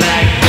like